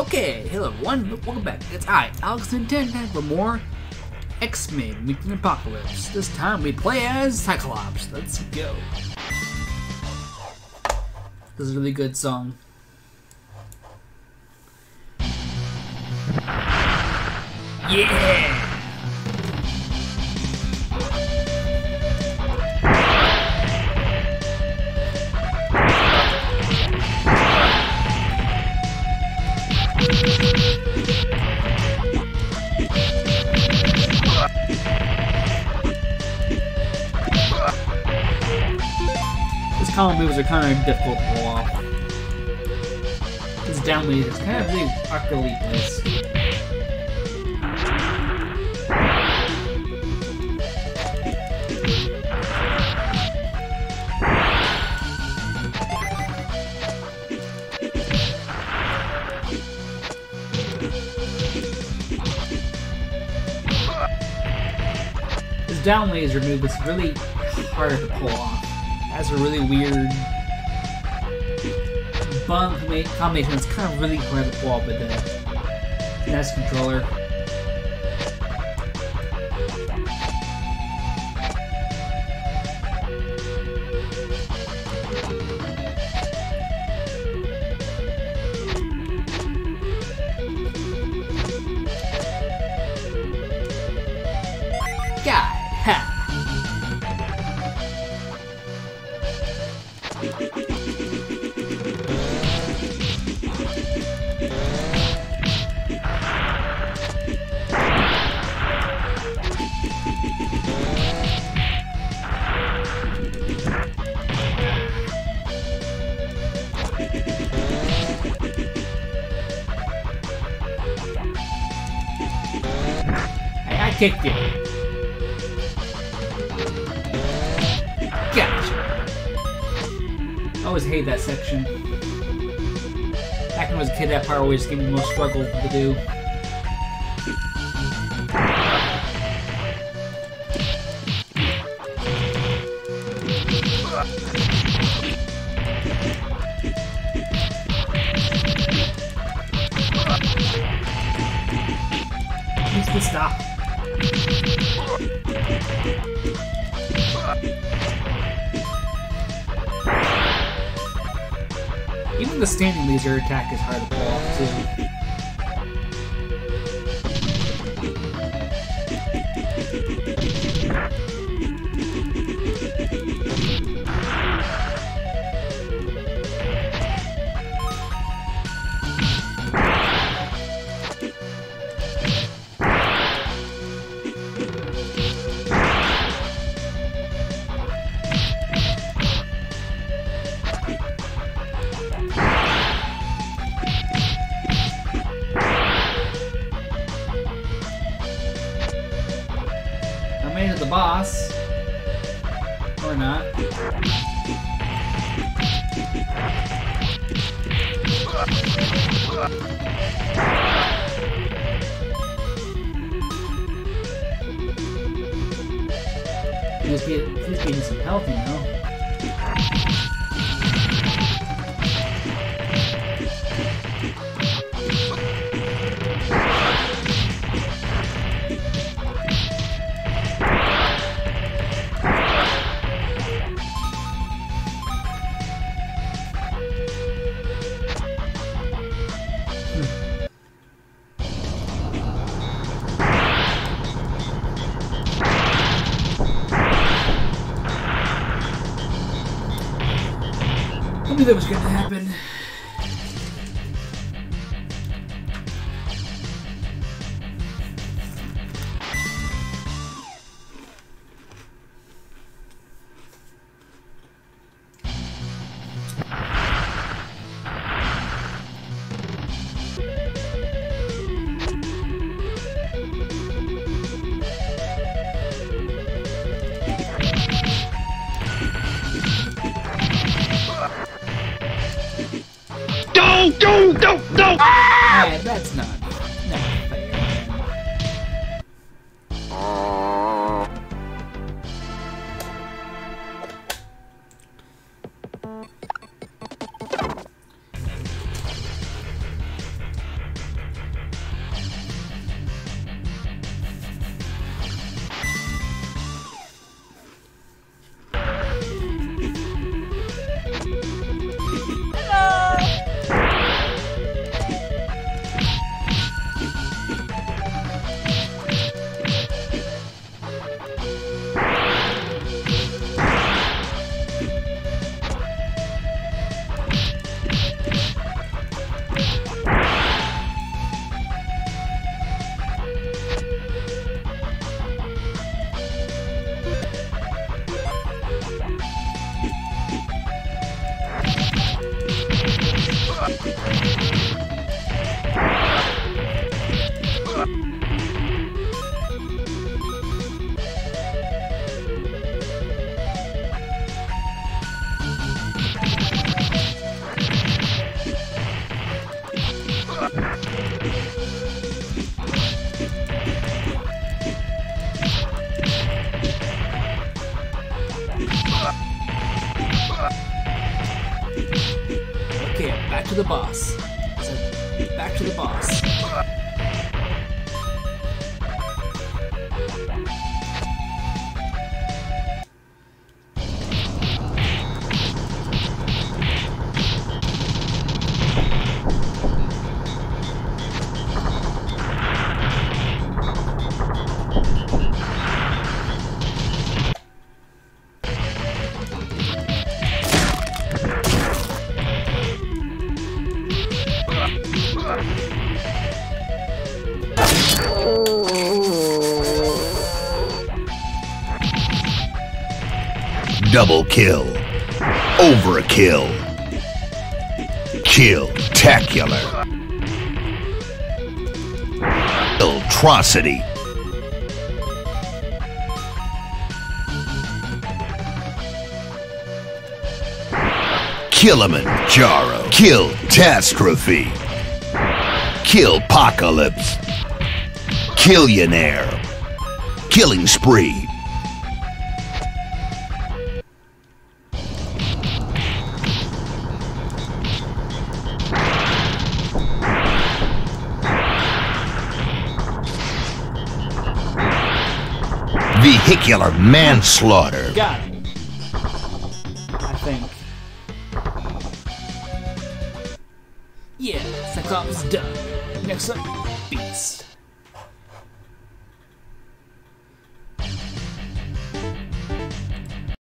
Okay, hello everyone, welcome back. It's I, Alex Nintendo, time for more X-Men Weekend Apocalypse. This time we play as Cyclops. Let's go. This is a really good song. Yeah! His common moves are kind of difficult to pull off. His down lead is kind of really awkwardly placed. His down laser move is really hard to pull off. Has a really weird bump combination It's kind of really hard to pull off with the NES controller. Kicked it. Gotcha. I always hate that section. Back when I was a kid, that part always gave me the most struggle to do. Stop. Even the standing laser attack is hard to pull off too. Or not. He's getting, he's getting some health, you know. Knew that was going to happen. Don't, don't, don't, don't! Ah! Yeah, that's not, not fair. To the boss. So, back to the boss. Double kill. Overkill. Kill-tacular. Atrocity. Killimanjaro. Kill-tastrophe. Kill-pocalypse. Killionaire. Killing spree. Vehicular manslaughter. Got it. I think. Yeah, Cyclops done. Next up, Beast.